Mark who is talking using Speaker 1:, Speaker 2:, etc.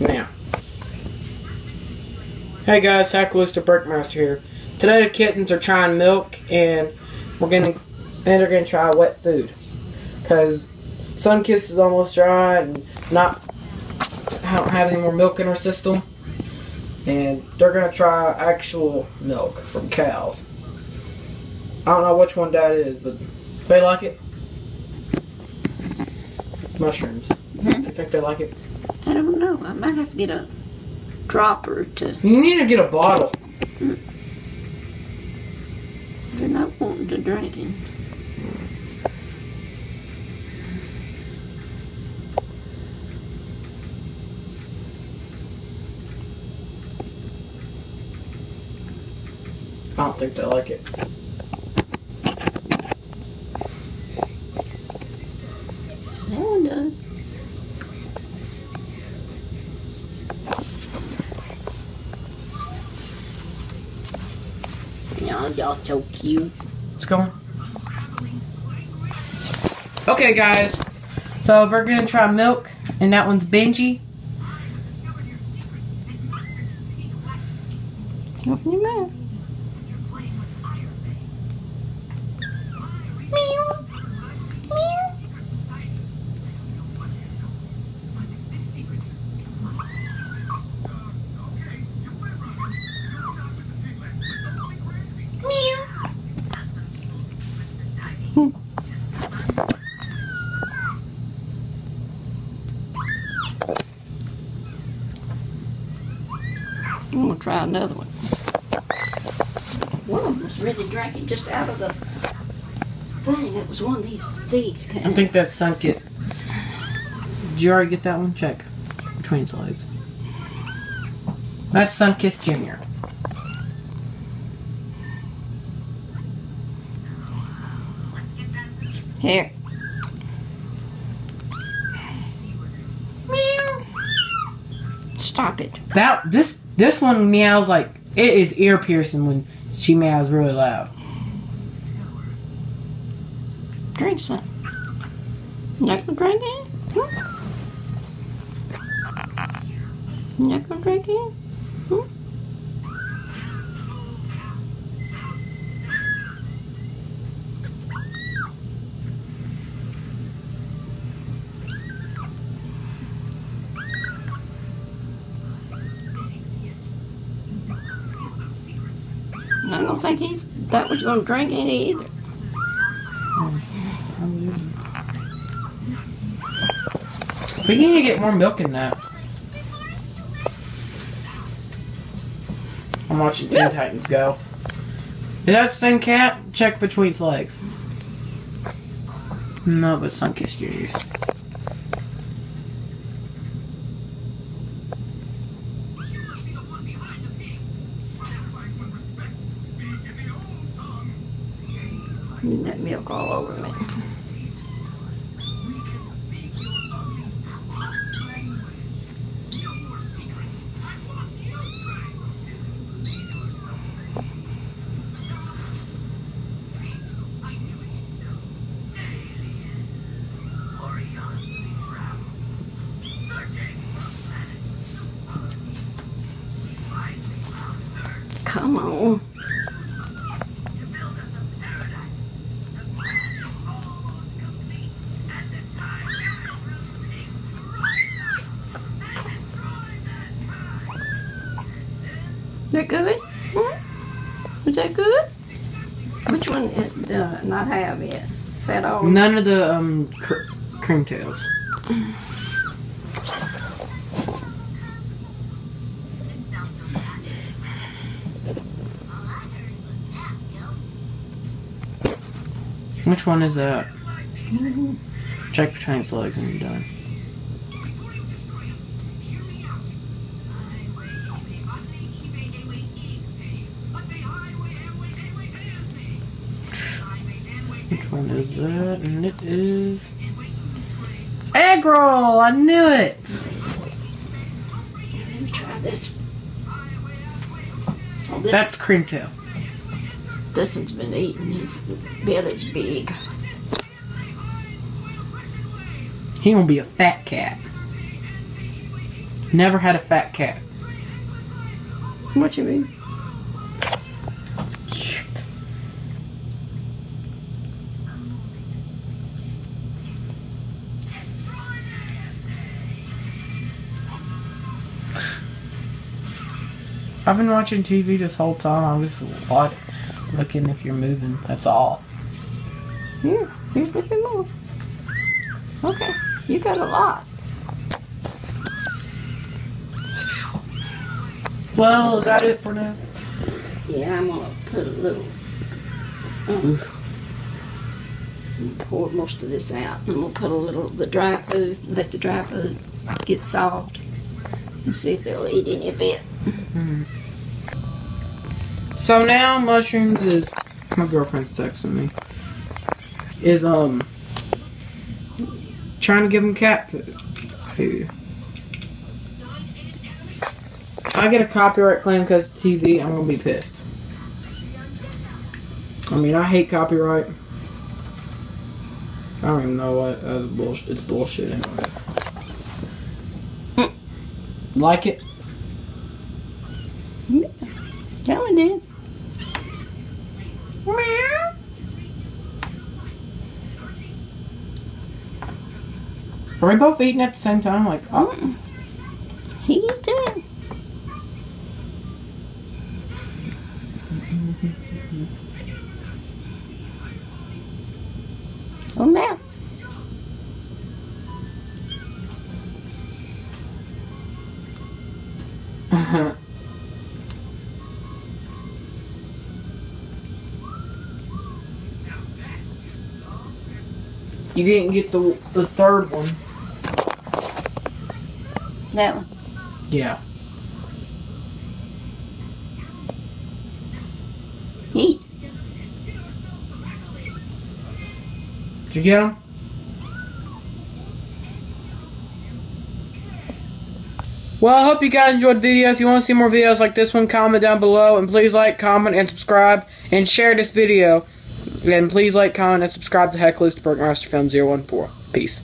Speaker 1: Now. Hey guys, Hackalista Brickmaster here. Today the kittens are trying milk and we're gonna and they're gonna try wet food. Cause Sunkiss is almost dry and not I don't have any more milk in her system. And they're gonna try actual milk from cows. I don't know which one that is, but they like it. Mushrooms.
Speaker 2: Hmm?
Speaker 1: You think they like it?
Speaker 2: I don't know. I might have to get a dropper to.
Speaker 1: You need to get a bottle.
Speaker 2: They're not wanting to drink it.
Speaker 1: I don't think they like it.
Speaker 2: Y'all, y'all so cute.
Speaker 1: What's going? Okay, guys. So we're gonna try milk, and that one's Benji.
Speaker 2: Open your mouth. I'm gonna try another one. One of them was really drinking just out of the thing. It was one of these these
Speaker 1: I think that sunk it. Did you already get that one? Check. Between slides. That's Sunkiss Jr.
Speaker 2: Here. Meow. Stop it.
Speaker 1: That this this one meows like it is ear piercing when she meows really loud.
Speaker 2: Drink some. Not gonna drink it? Hmm? Not gonna drink it? Hmm? I don't think he's that was gonna drink any either.
Speaker 1: We need to get more milk in that. I'm watching Teen Titans go. Is that the same cat? Check between its legs. No, but Sunkiss Juniors.
Speaker 2: That milk all over me. Come on. That good? Hmm? Is that good? Which one it, uh, not have yet? At all?
Speaker 1: None of the um cr- cream tails. Which one is that? Check between legs and you're done. One is that? And it is egg roll. I knew it.
Speaker 2: Let me try this. Oh, this,
Speaker 1: That's cream tail.
Speaker 2: this one's been eating. His belly's big.
Speaker 1: He gonna be a fat cat. Never had a fat cat.
Speaker 2: What you mean?
Speaker 1: I've been watching TV this whole time. I'm just what, looking if you're moving. That's all.
Speaker 2: Here, here's a bit more. Okay, you got a lot.
Speaker 1: Well, is that it for now?
Speaker 2: Yeah, I'm gonna put a little. Um, pour most of this out, and we'll put a little of the dry food. Let the dry food get soft, and see if they'll eat any of it.
Speaker 1: So now mushrooms is my girlfriend's texting me. Is um trying to give them cat food. food. I get a copyright claim because TV, I'm gonna be pissed. I mean, I hate copyright. I don't even know what. That's bullshit. It's bullshit anyway. Like it?
Speaker 2: That one did.
Speaker 1: Are we both eating at the same time? Like, oh,
Speaker 2: Mm. He did. Oh, now.
Speaker 1: you didn't get the the third one.
Speaker 2: That one.
Speaker 1: Yeah.
Speaker 2: Eat.
Speaker 1: Did you get them? Well, I hope you guys enjoyed the video. If you want to see more videos like this one, comment down below. And please like, comment, and subscribe. And share this video. And please like, comment, and subscribe to Heckaloose Bergmaster Film 014. Peace.